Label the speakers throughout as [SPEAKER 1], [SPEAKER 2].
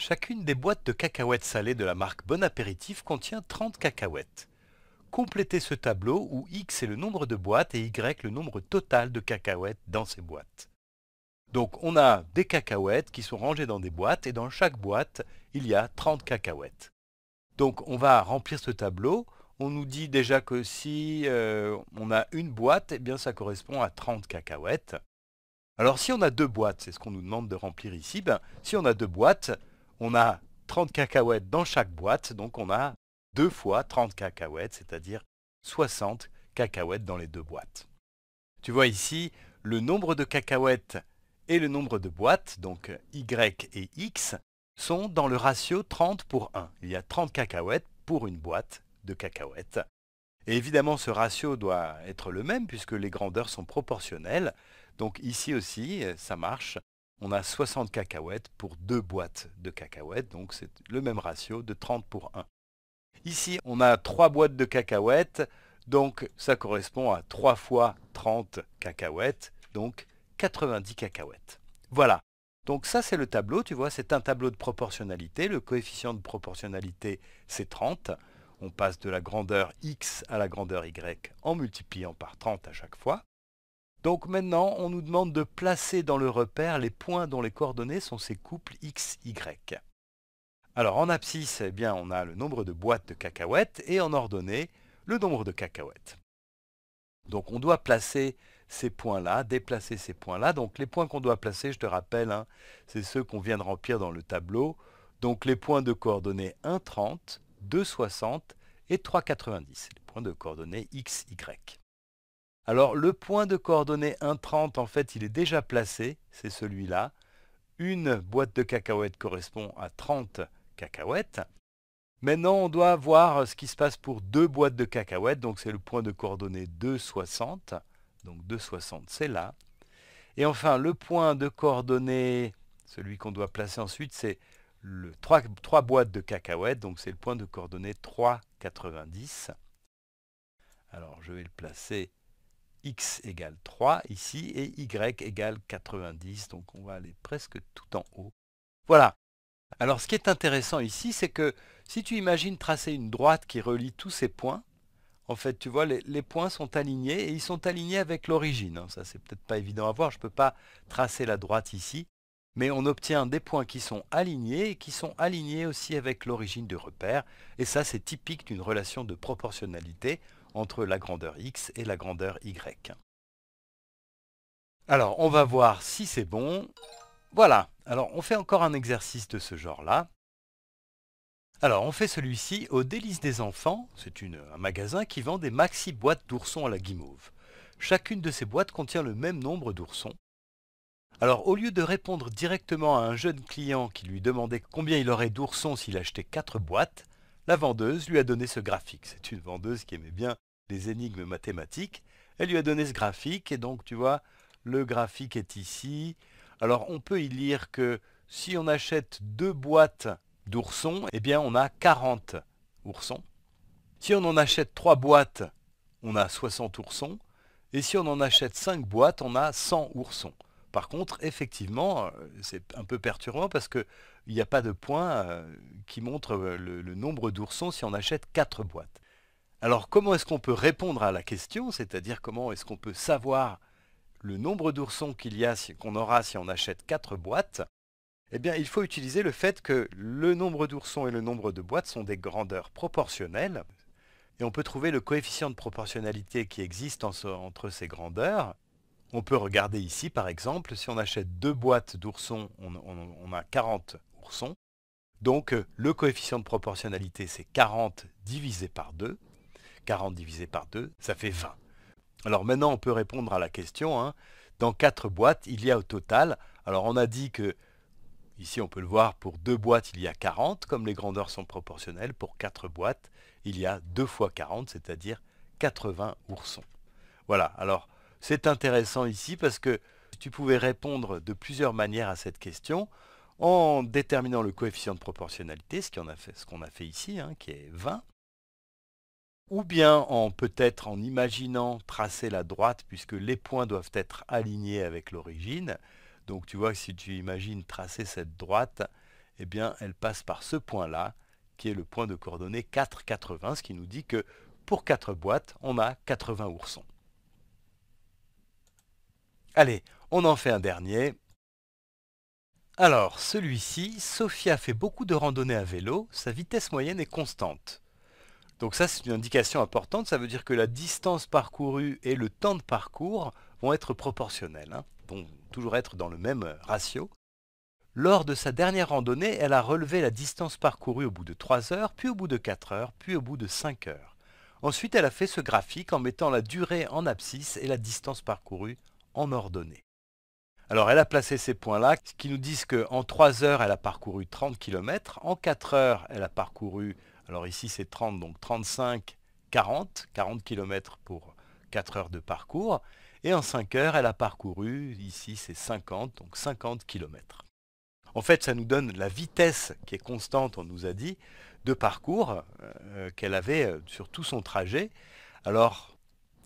[SPEAKER 1] Chacune des boîtes de cacahuètes salées de la marque Bon Apéritif contient 30 cacahuètes. Complétez ce tableau où X est le nombre de boîtes et Y le nombre total de cacahuètes dans ces boîtes. Donc on a des cacahuètes qui sont rangées dans des boîtes et dans chaque boîte, il y a 30 cacahuètes. Donc on va remplir ce tableau. On nous dit déjà que si euh, on a une boîte, eh bien ça correspond à 30 cacahuètes. Alors si on a deux boîtes, c'est ce qu'on nous demande de remplir ici, ben, si on a deux boîtes, on a 30 cacahuètes dans chaque boîte, donc on a deux fois 30 cacahuètes, c'est-à-dire 60 cacahuètes dans les deux boîtes. Tu vois ici, le nombre de cacahuètes et le nombre de boîtes, donc Y et X, sont dans le ratio 30 pour 1. Il y a 30 cacahuètes pour une boîte de cacahuètes. Et évidemment, ce ratio doit être le même puisque les grandeurs sont proportionnelles. Donc ici aussi, ça marche on a 60 cacahuètes pour deux boîtes de cacahuètes, donc c'est le même ratio de 30 pour 1. Ici, on a trois boîtes de cacahuètes, donc ça correspond à 3 fois 30 cacahuètes, donc 90 cacahuètes. Voilà. Donc ça, c'est le tableau, tu vois, c'est un tableau de proportionnalité. Le coefficient de proportionnalité, c'est 30. On passe de la grandeur x à la grandeur y en multipliant par 30 à chaque fois. Donc maintenant, on nous demande de placer dans le repère les points dont les coordonnées sont ces couples x, y. Alors en abscisse, eh bien, on a le nombre de boîtes de cacahuètes et en ordonnée, le nombre de cacahuètes. Donc on doit placer ces points-là, déplacer ces points-là. Donc les points qu'on doit placer, je te rappelle, hein, c'est ceux qu'on vient de remplir dans le tableau. Donc les points de coordonnées 1,30, 2,60 et 3,90. Les points de coordonnées x, y. Alors le point de coordonnées 1,30, en fait, il est déjà placé, c'est celui-là. Une boîte de cacahuètes correspond à 30 cacahuètes. Maintenant, on doit voir ce qui se passe pour deux boîtes de cacahuètes, donc c'est le point de coordonnées 2,60. Donc 2,60, c'est là. Et enfin, le point de coordonnées, celui qu'on doit placer ensuite, c'est le 3, 3 boîtes de cacahuètes, donc c'est le point de coordonnées 3,90. Alors je vais le placer x égale 3 ici et y égale 90. Donc on va aller presque tout en haut. Voilà. Alors ce qui est intéressant ici, c'est que si tu imagines tracer une droite qui relie tous ces points, en fait, tu vois, les, points sont alignés et ils sont alignés avec l'origine. Hein. Ça, c'est peut-être pas évident à voir. Je ne peux pas tracer la droite ici. Mais on obtient des points qui sont alignés et qui sont alignés aussi avec l'origine du repère. Et ça, c'est typique d'une relation de proportionnalité entre la grandeur x et la grandeur y. Alors, on va voir si c'est bon. Voilà, alors on fait encore un exercice de ce genre-là. Alors, on fait celui-ci au Délice des Enfants. C'est un magasin qui vend des maxi-boîtes d'oursons à la guimauve. Chacune de ces boîtes contient le même nombre d'oursons. Alors, au lieu de répondre directement à un jeune client qui lui demandait combien il aurait d'oursons s'il achetait 4 boîtes, la vendeuse lui a donné ce graphique. C'est une vendeuse qui aimait bien les énigmes mathématiques. Elle lui a donné ce graphique et donc tu vois, le graphique est ici. Alors on peut y lire que si on achète deux boîtes d'oursons, eh bien on a 40 oursons. Si on en achète trois boîtes, on a 60 oursons. Et si on en achète 5 boîtes, on a 100 oursons. Par contre, effectivement, euh, c'est un peu perturbant parce qu'il n'y a pas de point euh, qui montre euh, le, nombre d'oursons si on achète 4 boîtes. Alors comment est-ce qu'on peut répondre à la question, c'est-à-dire comment est-ce qu'on peut savoir le nombre d'oursons qu'on aura si on achète 4 boîtes? Eh bien, il faut utiliser le fait que le nombre d'oursons et le nombre de boîtes sont des grandeurs proportionnelles, et on peut trouver le coefficient de proportionnalité qui existe entre ces grandeurs. On peut regarder ici, par exemple, si on achète deux boîtes d'oursons, on, on a 40 Donc, le coefficient de proportionnalité, c'est 40 divisé par 2. 40 divisé par 2, ça fait 20. Alors maintenant, on peut répondre à la question. Hein. Dans 4 boîtes, il y a au total, alors on a dit que, ici on peut le voir, pour 2 boîtes, il y a 40, comme les grandeurs sont proportionnelles. Pour 4 boîtes, il y a 2 fois 40, c'est-à-dire 80 oursons. Voilà, alors c'est intéressant ici parce que tu pouvais répondre de plusieurs manières à cette question en déterminant le coefficient de proportionnalité, ce qu'on a, fait ici, hein, qui est 20, ou bien en peut-être en imaginant tracer la droite puisque les points doivent être alignés avec l'origine. Donc tu vois que si tu imagines tracer cette droite, eh bien, elle passe par ce point-là, qui est le point de coordonnées 4,80, ce qui nous dit que pour 4 boîtes, on a 80 oursons. Allez, on en fait un dernier. Alors, celui-ci, Sophia fait beaucoup de randonnées à vélo, sa vitesse moyenne est constante. Donc ça, c'est une indication importante, ça veut dire que la distance parcourue et le temps de parcours vont être proportionnels, hein. vont toujours être dans le même ratio. Lors de sa dernière randonnée, elle a relevé la distance parcourue au bout de 3 heures, puis au bout de 4 heures, puis au bout de 5 heures. Ensuite, elle a fait ce graphique en mettant la durée en abscisse et la distance parcourue en ordonnée. Alors elle a placé ces points-là qui nous disent qu'en 3 heures, elle a parcouru 30 km, en 4 heures, elle a parcouru, alors ici c'est 30, donc 35, 40, 40 km pour 4 heures de parcours, et en 5 heures, elle a parcouru, ici c'est 50, donc 50 km. En fait, ça nous donne la vitesse qui est constante, on nous a dit, de parcours euh, qu'elle avait euh, sur tout son trajet. Alors,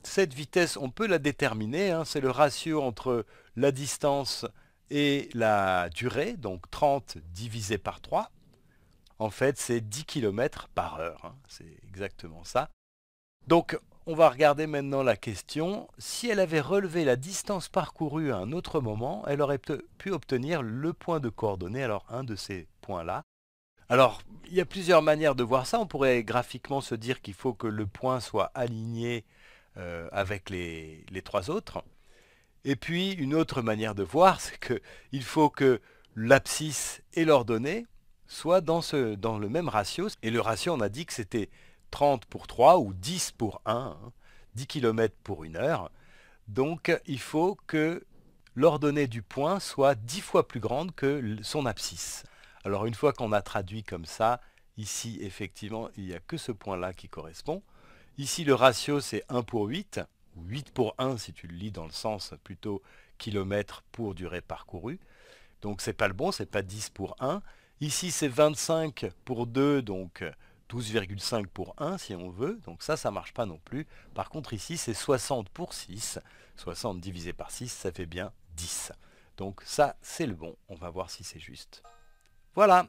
[SPEAKER 1] cette vitesse, on peut la déterminer, hein. c'est le ratio entre la distance et la durée, donc 30 divisé par 3. En fait, c'est 10 km par heure, hein. c'est exactement ça. Donc, on va regarder maintenant la question. Si elle avait relevé la distance parcourue à un autre moment, elle aurait pu obtenir le point de coordonnée, alors un de ces points-là. Alors, il y a plusieurs manières de voir ça. On pourrait graphiquement se dire qu'il faut que le point soit aligné euh, avec les, trois autres. Et puis, une autre manière de voir, c'est qu'il faut que l'abscisse et l'ordonnée soient dans, le même ratio. Et le ratio, on a dit que c'était 30 pour 3 ou 10 pour 1, 10 km pour une heure. Donc, il faut que l'ordonnée du point soit 10 fois plus grande que son abscisse. Alors, une fois qu'on a traduit comme ça, ici, effectivement, il n'y a que ce point-là qui correspond. Ici, le ratio, c'est 1 pour 8, ou 8 pour 1 si tu le lis dans le sens plutôt kilomètres pour durée parcourue. Donc c'est pas le bon, c'est pas 10 pour 1. Ici, c'est 25 pour 2, donc 12,5 pour 1 si on veut. Donc ça, ça marche pas non plus. Par contre, ici, c'est 60 pour 6. 60 divisé par 6, ça fait bien 10. Donc ça, c'est le bon. On va voir si c'est juste. Voilà